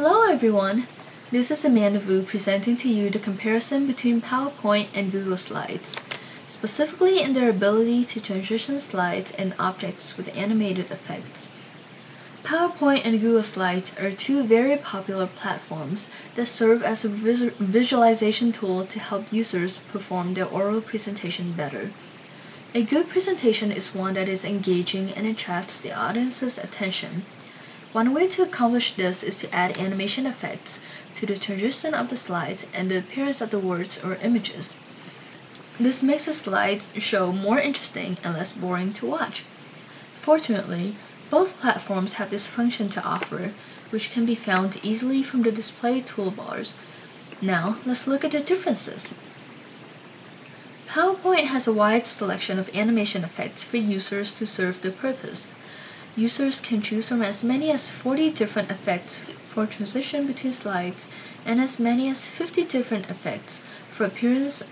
Hello everyone! This is Amanda Vu presenting to you the comparison between PowerPoint and Google Slides, specifically in their ability to transition slides and objects with animated effects. PowerPoint and Google Slides are two very popular platforms that serve as a visualization tool to help users perform their oral presentation better. A good presentation is one that is engaging and attracts the audience's attention. One way to accomplish this is to add animation effects to the transition of the slides and the appearance of the words or images. This makes the slides show more interesting and less boring to watch. Fortunately, both platforms have this function to offer, which can be found easily from the display toolbars. Now, let's look at the differences. PowerPoint has a wide selection of animation effects for users to serve the purpose. Users can choose from as many as 40 different effects for transition between slides and as many as 50 different effects for appearance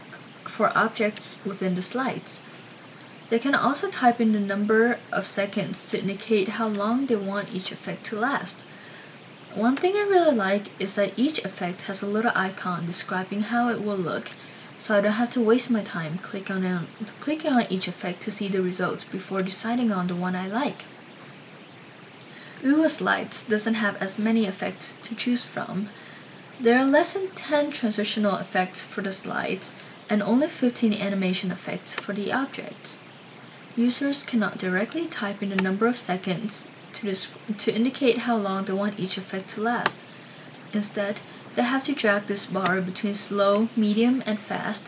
for objects within the slides. They can also type in the number of seconds to indicate how long they want each effect to last. One thing I really like is that each effect has a little icon describing how it will look so I don't have to waste my time click on clicking on each effect to see the results before deciding on the one I like. Google Slides doesn't have as many effects to choose from. There are less than 10 transitional effects for the slides and only 15 animation effects for the objects. Users cannot directly type in the number of seconds to, to indicate how long they want each effect to last. Instead, they have to drag this bar between slow, medium, and fast,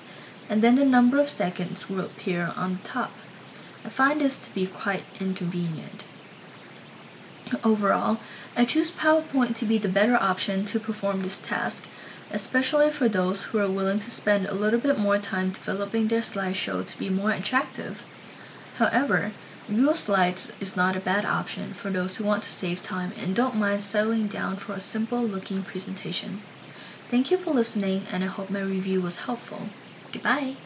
and then the number of seconds will appear on the top. I find this to be quite inconvenient. Overall, I choose PowerPoint to be the better option to perform this task, especially for those who are willing to spend a little bit more time developing their slideshow to be more attractive. However, Google Slides is not a bad option for those who want to save time and don't mind settling down for a simple looking presentation. Thank you for listening and I hope my review was helpful. Goodbye!